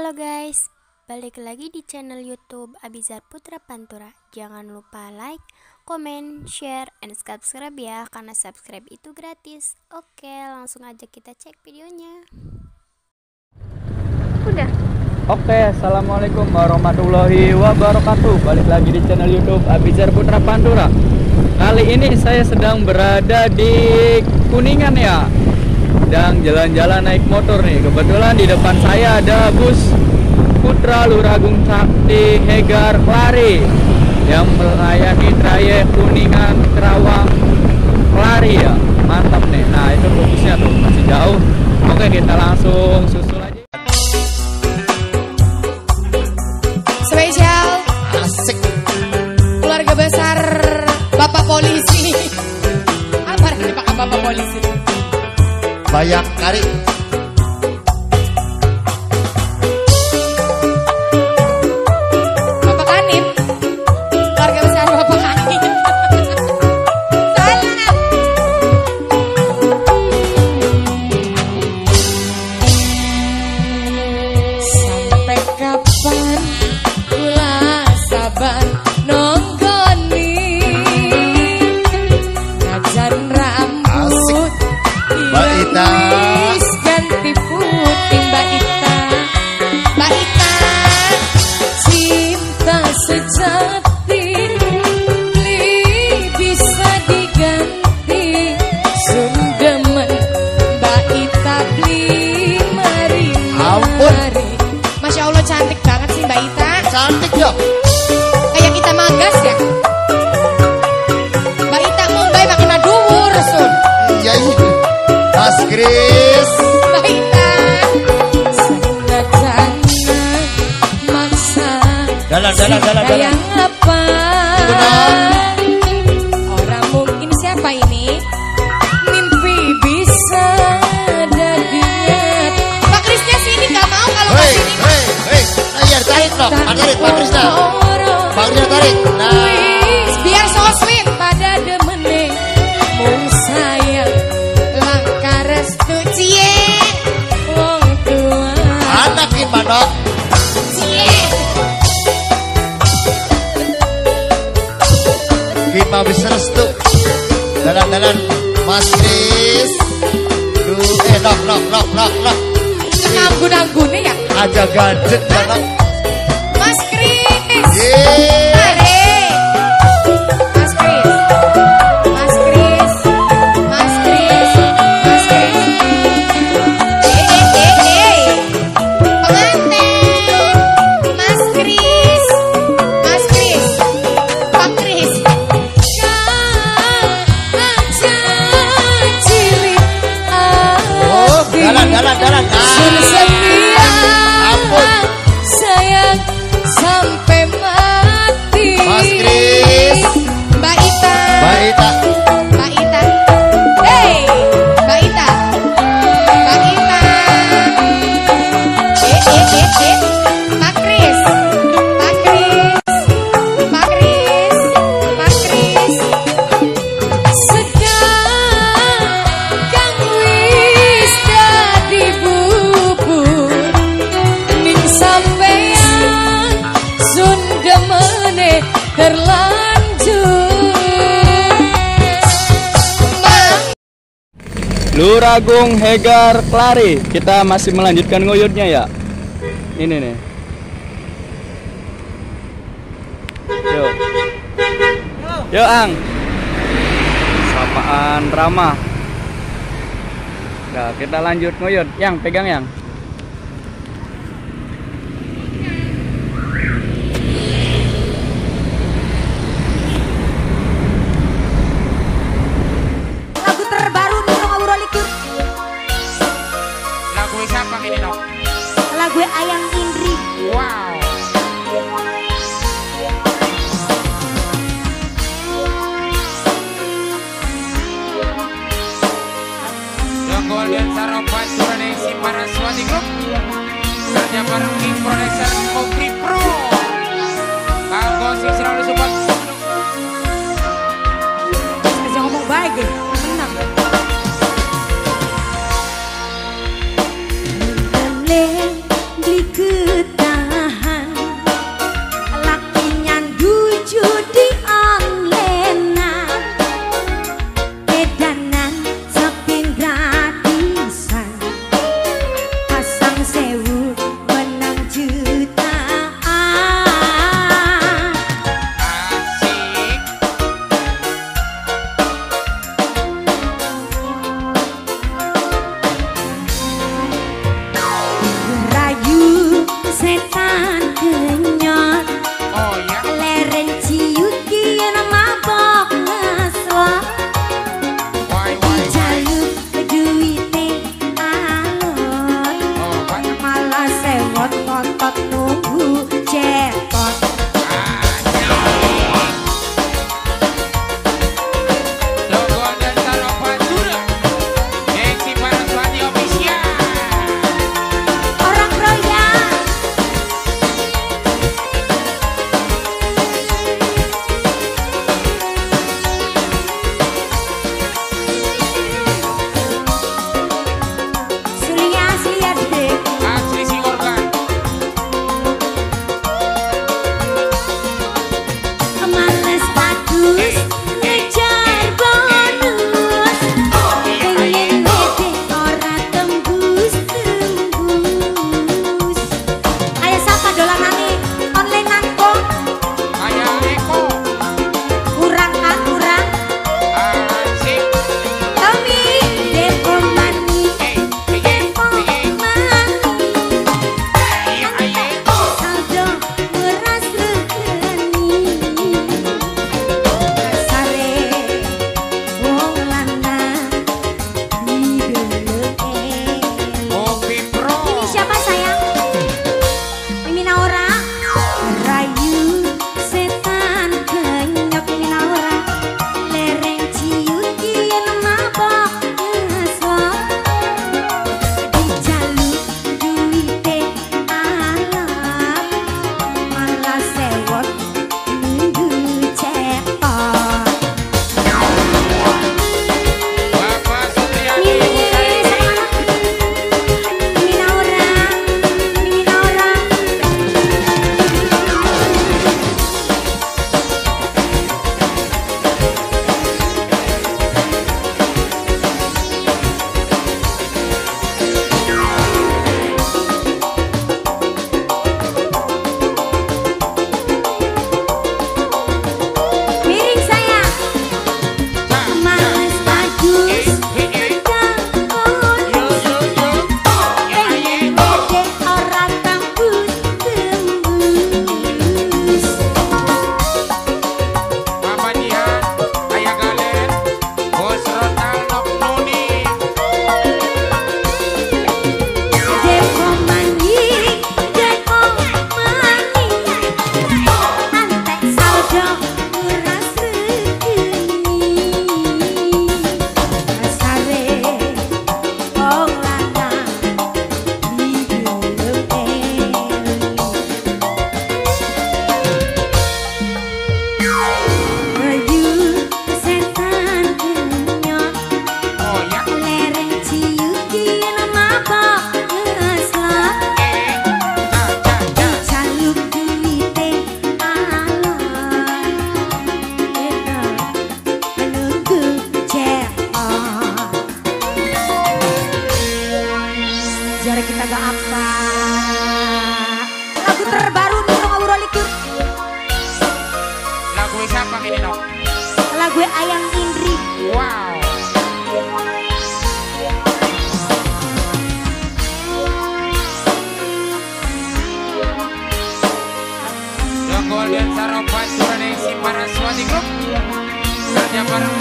Halo guys, balik lagi di channel YouTube Abizar Putra Pantura. Jangan lupa like, komen, share, and subscribe ya, karena subscribe itu gratis. Oke, langsung aja kita cek videonya. Udah. Oke, assalamualaikum warahmatullahi wabarakatuh. Balik lagi di channel YouTube Abizar Putra Pantura. Kali ini saya sedang berada di Kuningan ya. Sedang jalan-jalan naik motor nih. Kebetulan di depan saya ada bus Putra Luragung Sakti Hegar Klari yang melayani trayek Kuningan Kerawang Klari ya. Mantap nih. Nah, itu fokusnya tuh masih jauh. Oke, kita langsung susul aja. Spesial Asik keluarga besar Bapak Polisi. Apa artinya Pak Bapak Polisi? Bayang banget sih Mbak Ita. Cantik ya Kayak kita magas ya. Mbak Ita Mumbai makin maduwur Sun. Iya iya. Mas Kris. Mbak Ita. Sengaja maksa Dalan dalan Pak tarik Pak tarik. Nah. Biar so sweet pada demene. Mung sayang langkah restu cie. Wong tua. Anak gimana cie. Kita bisa restu Dalan dalan Mas Kris. Duh. Eh nok nok nok nok nok. Nganggun anggune ya? Aja gadget nok Kris Yeay Luragung Hegar Klari. Kita masih melanjutkan nguyutnya ya. Ini nih. Yuk. Yuk, Ang. Sapaan ramah. Nah, kita lanjut nguyut. Yang pegang yang. Siapa ini dong? lagu Ayang Indri Wow. Golden Sarobat Suranesi para Swati Group The Golden